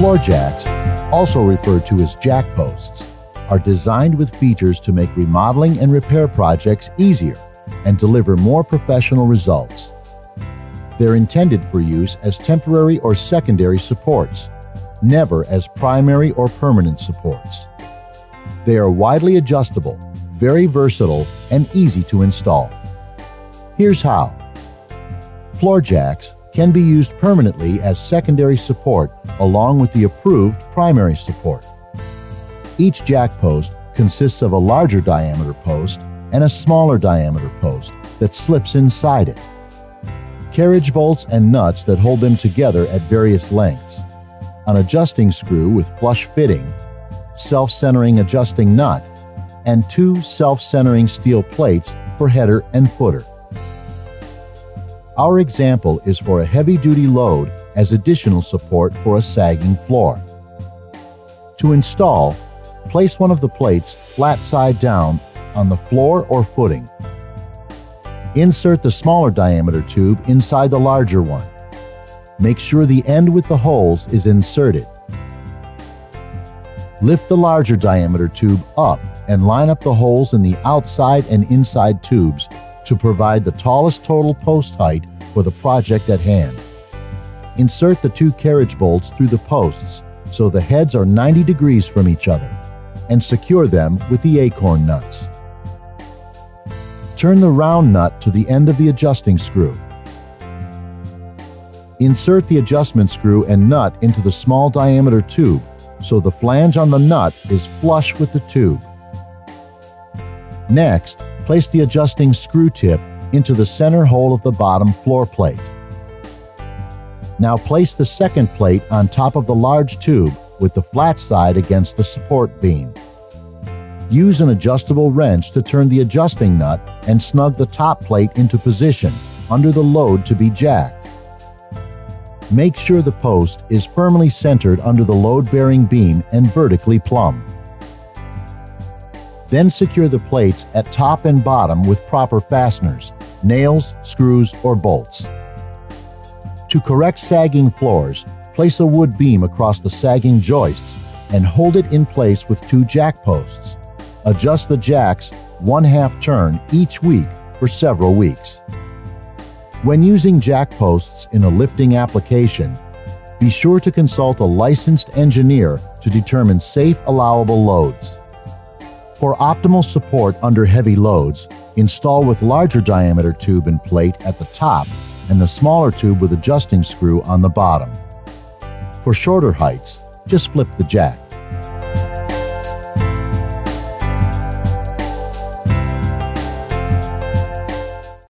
Floor jacks, also referred to as jack posts, are designed with features to make remodeling and repair projects easier and deliver more professional results. They're intended for use as temporary or secondary supports, never as primary or permanent supports. They are widely adjustable, very versatile, and easy to install. Here's how. Floor jacks can be used permanently as secondary support along with the approved primary support. Each jack post consists of a larger diameter post and a smaller diameter post that slips inside it. Carriage bolts and nuts that hold them together at various lengths. An adjusting screw with flush fitting, self-centering adjusting nut, and two self-centering steel plates for header and footer. Our example is for a heavy-duty load as additional support for a sagging floor. To install, place one of the plates flat side down on the floor or footing. Insert the smaller diameter tube inside the larger one. Make sure the end with the holes is inserted. Lift the larger diameter tube up and line up the holes in the outside and inside tubes to provide the tallest total post height for the project at hand. Insert the two carriage bolts through the posts so the heads are 90 degrees from each other and secure them with the acorn nuts. Turn the round nut to the end of the adjusting screw. Insert the adjustment screw and nut into the small diameter tube so the flange on the nut is flush with the tube. Next, place the adjusting screw tip into the center hole of the bottom floor plate. Now place the second plate on top of the large tube with the flat side against the support beam. Use an adjustable wrench to turn the adjusting nut and snug the top plate into position under the load to be jacked. Make sure the post is firmly centered under the load-bearing beam and vertically plumb. Then secure the plates at top and bottom with proper fasteners, nails, screws, or bolts. To correct sagging floors, place a wood beam across the sagging joists and hold it in place with two jack posts. Adjust the jacks one half turn each week for several weeks. When using jack posts in a lifting application, be sure to consult a licensed engineer to determine safe allowable loads. For optimal support under heavy loads, Install with larger diameter tube and plate at the top and the smaller tube with adjusting screw on the bottom. For shorter heights, just flip the jack.